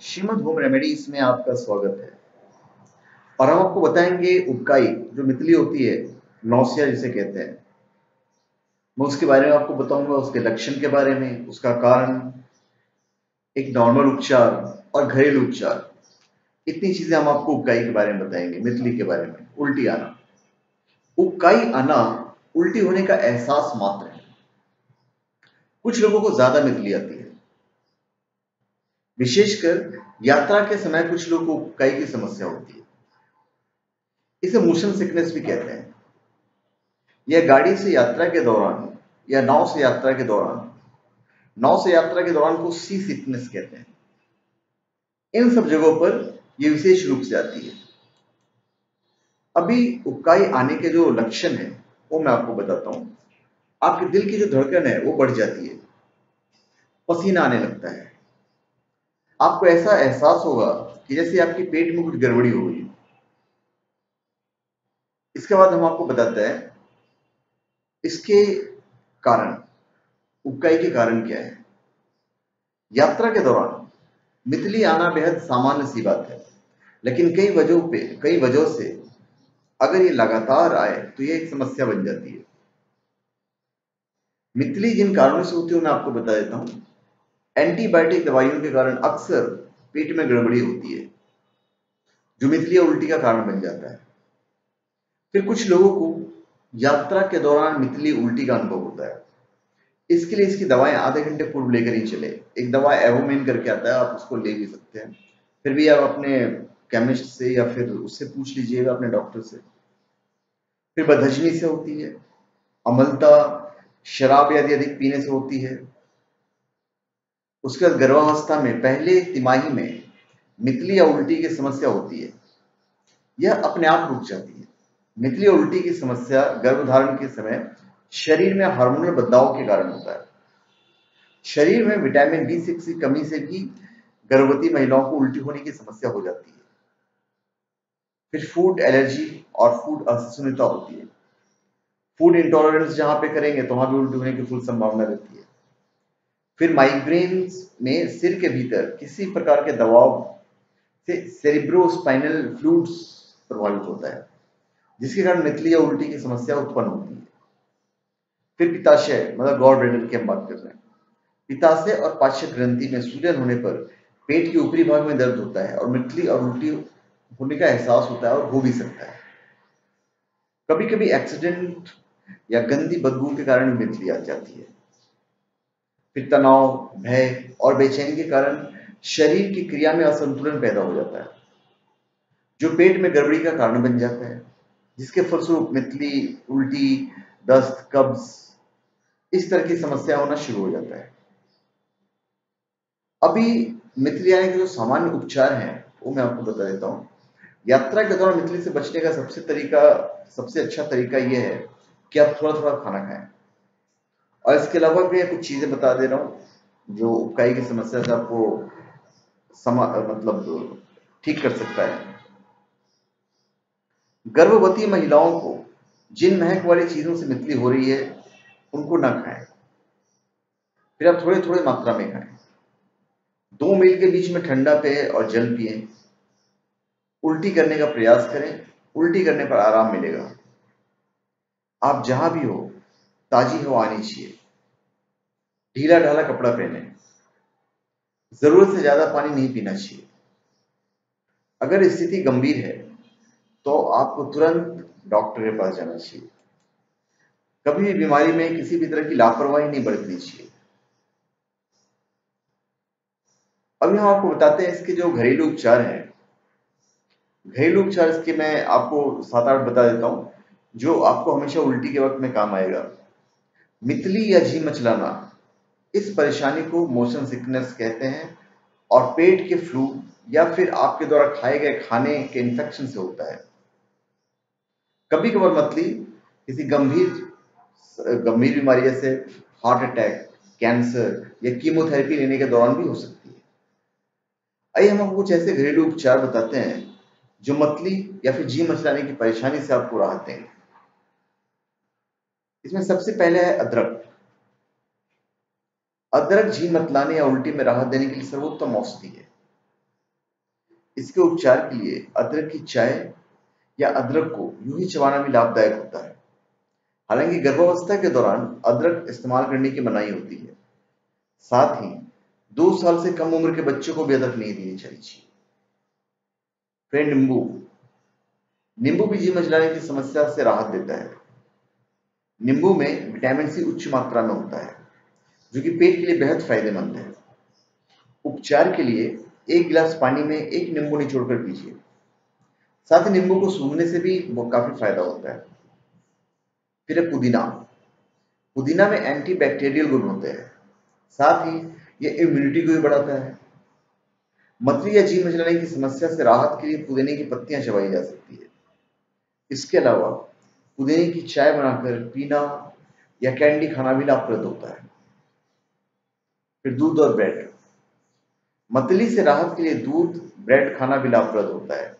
Shrimad home remedies में आपका स्वागत है। और हम आपको बताएँगे उबकाई जो मितली होती है, नौसिया जिसे कहते हैं। मैं उसके बारे में आपको बताऊँगा, उसके लक्षण के बारे में, उसका कारण, एक नॉर्मल उपचार और घरेलू उपचार। इतनी चीज़ें हम आपको उबकाई के बारे में बताएँगे, मितली के बारे में, उल्टी आना। उबकाई आना, उल्टी होने का एहसास मात्र है। कुछ लोगों को ज़्यादा मितली आती है। विशेषकर यात्रा के समय कुछ लोगों को उबकाई की समस्या होती है। इसे मोशन सिकनेस भी कहते हैं। यह गाड़ी से यात्रा के दौरान या नाव से यात्रा के दौरान, नाव से यात्रा के दौरान को सी सिकनेस कहते हैं। इन सब जगहों पर यह विशेष रूप से आती है। अभी उबकाई आने के जो लक्षण है, वो मैं आपको बताता हूँ। आपके दिल की जो धड़कन है, वो बढ़ जाती है। पसीना आने लगता है। आपको ऐसा एहसास होगा कि जैसे आपके पेट में कुछ गड़बड़ी हो गई। इसके बाद हम आपको बताते हैं, इसके कारण उबकाई के कारण क्या है। यात्रा के दौरान मितली आना बेहद सामान्य सी बात है, लेकिन कई वजहों पे, कई वजहों से अगर ये लगातार आए तो ये एक समस्या बन जाती है। मितली जिन कारणों से होती है मैं आपको बता देता हूँ। एंटीबायोटिक दवाइयों के कारण अक्सर पेट में गड़बड़ी होती है। जो मितली उल्टी का कारण बन जाता है। फिर कुछ लोगों को यात्रा के दौरान मितली उल्टी का अनुभव होता है। इसके लिए इसकी दवाएँ आधे घंटे पूर्व लेकर ही चले। एक दवा एवोमेन करके आता है, आप उसको ले भी सकते हैं। फिर भी आप अपने केमिस्ट से या फिर उससे पूछ लीजिएगा अपने डॉक्टर से। फिर बदहजमी से होती है, अमलता, शराब यदि अधिक पीने से होती है। उसके बाद गर्भावस्था में, पहले तिमाही में मितली या उल्टी की समस्या होती है। यह अपने आप रुक जाती है। मितली और उल्टी की समस्या गर्भधारण के समय शरीर में हार्मोनल बदलाव के कारण होता है। शरीर में विटामिन बी सिक्स की कमी से भी गर्भवती महिलाओं को उल्टी होने की समस्या हो जाती है। फिर फ़ूड एलर्जी और फ़ूड असहिष्णुता होती है। फ़ूड इंटॉलरेंस जहाँ पे करेंगे तो वहाँ भी उल्टी होने की फुल संभावना रहती है। फिर माइग्रेन में सिर के भीतर किसी प्रकार के दबाव से सेरिब्रोस्पाइनल फ्लूड्स प्रभावित होता है, जिसके कारण मितली या उल्टी की समस्या उत्पन्न होती है। फिर पिताशय मतलब गॉड ब्रेडर की हम बात कर रहे हैं। पिताशय और पाच्य ग्रंथि में सूजन होने पर पेट के ऊपरी भाग में दर्द होता है और मितली और उल्टी होने का एहसास होता है और हो भी सकता है। कभी कभी एक्सीडेंट या गंदी बदबू के कारण मितली आ जाती है। फिर तनाव भय और बेचैनी के कारण शरीर की क्रिया में असंतुलन पैदा हो जाता है, जो पेट में गड़बड़ी का कारण बन जाता है, जिसके फलस्वरूप मितली उल्टी, दस्त, कब्ज, इस तरह की समस्या होना शुरू हो जाता है। अभी मितली आने के जो सामान्य उपचार हैं, वो मैं आपको बता देता हूँ। यात्रा के दौरान मितली से बचने का सबसे तरीका, सबसे अच्छा तरीका यह है कि आप थोड़ा थोड़ा खाना खाएँ। और इसके अलावा भी कुछ चीज़ें बता दे रहा हूँ जो उपकाई की समस्या से आपको समा मतलब ठीक कर सकता है। गर्भवती महिलाओं को जिन महक वाली चीज़ों से मितली हो रही है, उनको ना खाएँ। फिर आप थोड़े थोड़े मात्रा में खाएँ। दो मील के बीच में ठंडा पेय और जल पिए। उल्टी करने का प्रयास करें। उल्टी करने पर आराम मिलेगा। आप जहाँ भी हो ताजी हवा आनी चाहिए। ढीला ढाला कपड़ा पहने। ज़रूरत से ज़्यादा पानी नहीं पीना चाहिए। अगर स्थिति गंभीर है तो आपको तुरंत डॉक्टर के पास जाना चाहिए। कभी भी बीमारी में किसी भी तरह की लापरवाही नहीं बरतनी चाहिए। अभी हम आपको बताते हैं इसके जो घरेलू उपचार हैं। घरेलू उपचार इसके मैं आपको सात आठ बता देता हूँ, जो आपको हमेशा उल्टी के वक्त में काम आएगा। मितली या जी मचलाना इस परेशानी को मोशन सिकनेस कहते हैं, और पेट के फ्लू या फिर आपके द्वारा खाए गए खाने के इन्फेक्शन से होता है। कभी कभार मतली किसी गंभीर गंभीर बीमारी, जैसे हार्ट अटैक कैंसर या कीमोथेरेपी लेने के दौरान भी हो सकती है। आइए हम आपको कुछ ऐसे घरेलू उपचार बताते हैं, जो मतली या फिर जी मचलाने की परेशानी से आपको राहत देंगे। इसमें सबसे पहले है अदरक। अदरक जी मतलाने या उल्टी में राहत देने के लिए सर्वोत्तम औषधि है। इसके उपचार के लिए अदरक की चाय या अदरक को यूँ ही चबाना भी लाभदायक होता है। हालाँकि गर्भावस्था के दौरान अदरक इस्तेमाल करने की मनाही होती है। साथ ही दो साल से कम उम्र के बच्चों को भी अदरक नहीं देनी चाहिए फिर नींबू। नींबू भी जी मचलाने की समस्या से राहत देता है। नींबू में विटामिन सी उच्च मात्रा में होता है, जो कि पेट के लिए बेहद फ़ायदेमंद है। उपचार के लिए एक गिलास पानी में एक नींबू निचोड़कर पीजिए। साथ ही नींबू को सूंघने से भी काफ़ी फ़ायदा होता है। फिर है पुदीना। पुदीना में एंटीबैक्टीरियल गुण होते हैं। साथ ही यह इम्यूनिटी को भी बढ़ाता है। मतली या जी मचलाने की समस्या से राहत के लिए पुदीने की पत्तियाँ चबाई जा सकती है। इसके अलावा पुदीने की चाय बनाकर पीना या कैंडी खाना भी लाभप्रद होता है। फिर दूध और ब्रेड मतली से राहत के लिए दूध ब्रेड खाना भी लाभप्रद होता है।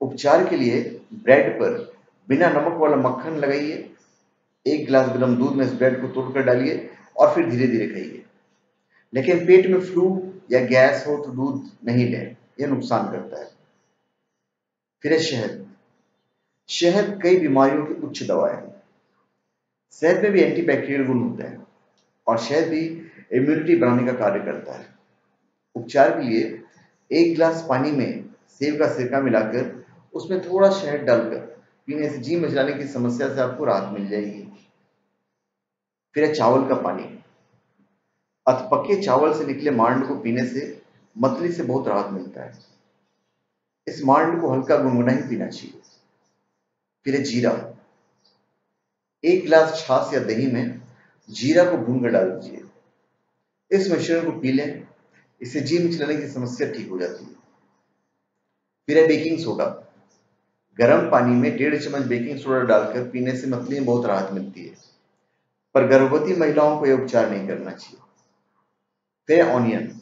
उपचार के लिए ब्रेड पर बिना नमक वाला मक्खन लगाइए। एक गिलास गर्म दूध में इस ब्रेड को तोड़कर डालिए और फिर धीरे धीरे खाइए। लेकिन पेट में फ्लू या गैस हो तो दूध नहीं लें। यह नुकसान करता है। फिर शहद। शहद कई बीमारियों की उच्च दवा है। शहद में भी एंटीबैक्टीरियल गुण होते हैं और शहद भी इम्यूनिटी बढ़ाने का कार्य करता है। उपचार के लिए एक गिलास पानी में सेब का सिरका मिलाकर उसमें थोड़ा शहद डालकर पीने से जी मचलाने की समस्या से आपको राहत मिल जाएगी। फिर है चावल का पानी। अथपके चावल से निकले मांड को पीने से मतली से बहुत राहत मिलता है। इस मांड को हल्का गुनगुना ही पीना चाहिए। फिर है जीरा। एक गिलास छाछ या दही में जीरा को भून कर डाल दीजिए। इस मिश्रण को पी लें। इससे जी मिचलाने की समस्या ठीक हो जाती है। फिर है बेकिंग सोडा। गर्म पानी में डेढ़ चम्मच बेकिंग सोडा डालकर पीने से मतली में बहुत राहत मिलती है। पर गर्भवती महिलाओं को यह उपचार नहीं करना चाहिए। फिर ऑनियन।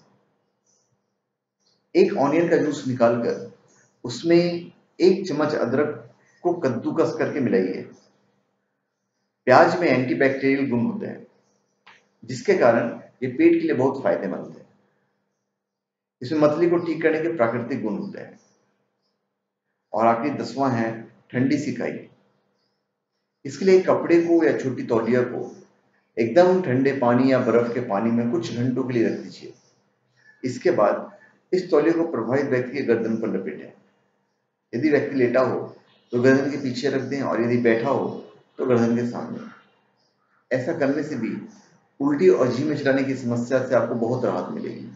एक ऑनियन का जूस निकालकर उसमें एक चम्मच अदरक को कद्दूकस करके मिलाइए। प्याज में एंटीबैक्टीरियल गुण होते हैं, जिसके कारण ये पेट के लिए बहुत फ़ायदेमंद है। इसमें मतली को ठीक करने के प्राकृतिक गुण होते हैं। और आखिरी दसवां है, ठंडी सिकाई। इसके लिए कपड़े को या छोटी तौलिया को एकदम ठंडे पानी या बर्फ़ के पानी में कुछ घंटों के लिए रख दीजिए। इसके बाद इस तौलिए को प्रभावित व्यक्ति के गर्दन पर लपेटें। यदि व्यक्ति लेटा हो तो गर्दन के पीछे रख दें और यदि बैठा हो तो गर्दन के सामने। ऐसा करने से भी उल्टी और जी में चलाने की समस्या से आपको बहुत राहत मिलेगी।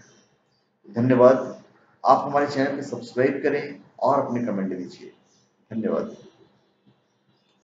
धन्यवाद। आप हमारे चैनल को सब्सक्राइब करें और अपने कमेंट दीजिए। धन्यवाद।